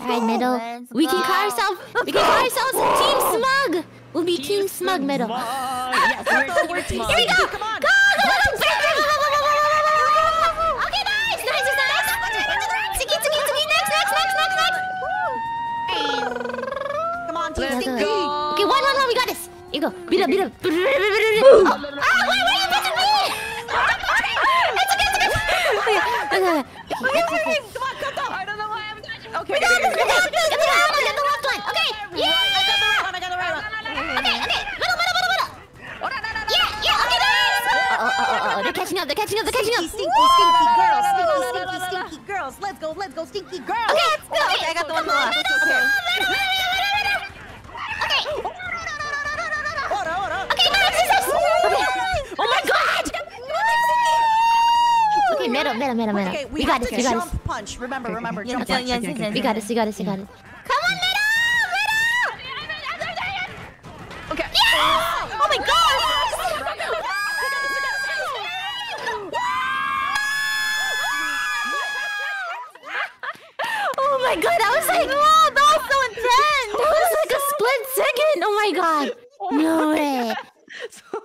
Alright, middle. Let's We can call ourselves. We can call ourselves Team Smug. We'll be Team, Smug, middle. Yes, we're, we're team Here we go. Smug. Go, go, go, go, go, Okay. Come on, Let's Stinky. go. Okay, one, one, one. We got this. Here you go. Beat up, beat up. Oh, ah, why, why are you messing me? It's okay, it's okay. Okay, okay, okay. Come on, come on. I don't know why I'm touching. Okay. We got this, we got this. Get the right one, get the left one. Okay, yeah. I got the right one. I got the right one. Okay, okay. Middle, middle, middle, middle. Yeah, yeah, okay, nice. Oh, oh, oh, oh, oh. They're catching up, they're catching up, they're catching up. Stinky, stinky, stinky girls. Stinky, stinky, stinky girls. Let's go, let's go, stinky girls. Okay, let's go. Okay, I got the one left. Okay. middle, middle, middle, middle. Okay. Oh middle, middle, middle, middle. Okay, we, We got this, we got this. jump punch. Remember, remember, jump punch. yes, yes, yes. We got this, we got this, we got this. Come on, middle! Middle! Okay. Yeah! Oh my god! my god, that was like... no, that was so intense! That was like a split second! Oh my god! No way! so